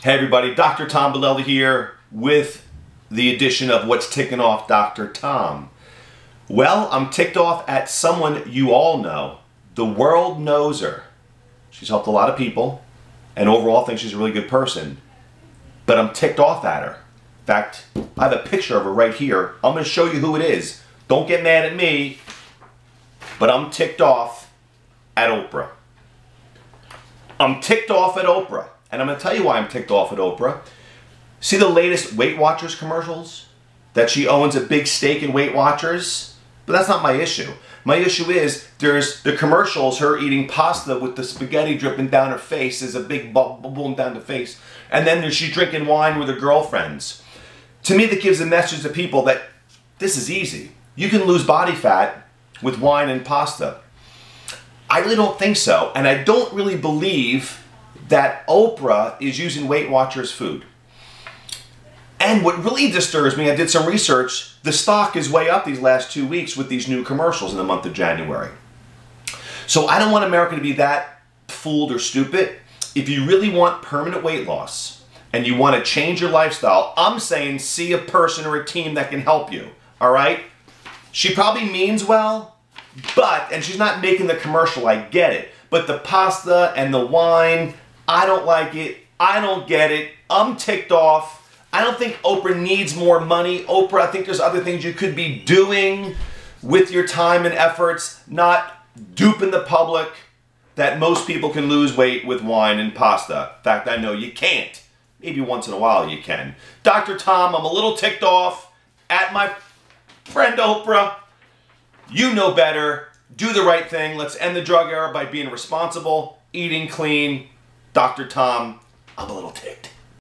Hey everybody, Dr. Tom Bilella here with the edition of What's Ticking Off Dr. Tom. Well, I'm ticked off at someone you all know. The world knows her. She's helped a lot of people and overall thinks she's a really good person. But I'm ticked off at her. In fact, I have a picture of her right here. I'm going to show you who it is. Don't get mad at me, but I'm ticked off at Oprah. I'm ticked off at Oprah. And I'm going to tell you why I'm ticked off at Oprah. See the latest Weight Watchers commercials? That she owns a big stake in Weight Watchers? But that's not my issue. My issue is there's the commercials, her eating pasta with the spaghetti dripping down her face is a big boom down the face. And then there's she drinking wine with her girlfriends. To me, that gives a message to people that this is easy. You can lose body fat with wine and pasta. I really don't think so. And I don't really believe that Oprah is using Weight Watchers food. And what really disturbs me, I did some research, the stock is way up these last two weeks with these new commercials in the month of January. So I don't want America to be that fooled or stupid. If you really want permanent weight loss and you want to change your lifestyle, I'm saying see a person or a team that can help you. All right? She probably means well, but, and she's not making the commercial, I get it. But the pasta and the wine, I don't like it. I don't get it. I'm ticked off. I don't think Oprah needs more money. Oprah, I think there's other things you could be doing with your time and efforts, not duping the public that most people can lose weight with wine and pasta. In fact, I know you can't. Maybe once in a while you can. Dr. Tom, I'm a little ticked off at my friend Oprah. You know better. Do the right thing. Let's end the drug era by being responsible, eating clean, Dr. Tom, I'm a little ticked.